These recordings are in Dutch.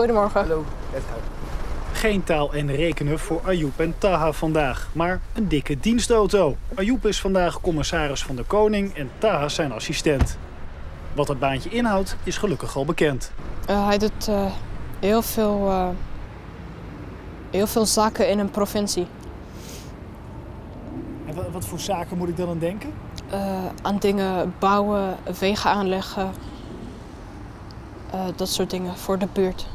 Goedemorgen. Hallo. Geen taal en rekenen voor Ayoub en Taha vandaag, maar een dikke dienstauto. Ayoub is vandaag commissaris van de Koning en Taha zijn assistent. Wat het baantje inhoudt is gelukkig al bekend. Uh, hij doet uh, heel, veel, uh, heel veel zaken in een provincie. En wat voor zaken moet ik dan aan denken? aan dingen bouwen, wegen aanleggen, dat soort dingen voor de buurt.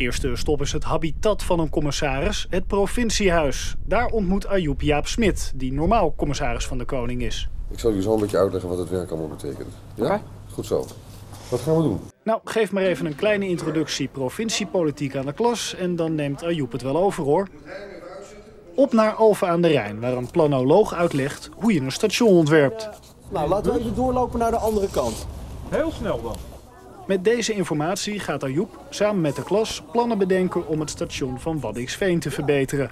Eerste stop is het habitat van een commissaris, het provinciehuis. Daar ontmoet Ayoub Jaap Smit, die normaal commissaris van de Koning is. Ik zal u zo een beetje uitleggen wat het werk allemaal betekent. Ja? Okay. Goed zo. Wat gaan we doen? Nou, geef maar even een kleine introductie provinciepolitiek aan de klas en dan neemt Ayoub het wel over hoor. Op naar Alphen aan de Rijn, waar een planoloog uitlegt hoe je een station ontwerpt. Nou, laten we even doorlopen naar de andere kant. Heel snel dan. Met deze informatie gaat Ayoub samen met de klas plannen bedenken om het station van Waddinxveen te verbeteren.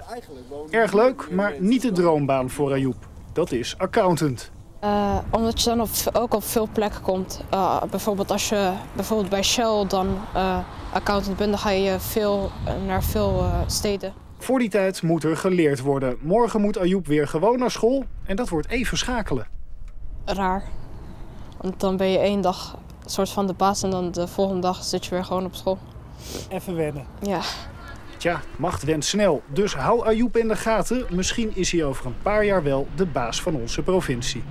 Erg leuk, maar niet de droombaan voor Ayoub. Dat is accountant. Uh, omdat je dan op, ook op veel plekken komt. Uh, bijvoorbeeld als je bijvoorbeeld bij Shell dan uh, accountant bent, dan ga je veel, naar veel steden. Voor die tijd moet er geleerd worden. Morgen moet Ayoub weer gewoon naar school en dat wordt even schakelen. Raar. Want dan ben je één dag soort van de baas en dan de volgende dag zit je weer gewoon op school. Even wennen. Ja. Tja, macht went snel. Dus hou Ayoub in de gaten. Misschien is hij over een paar jaar wel de baas van onze provincie.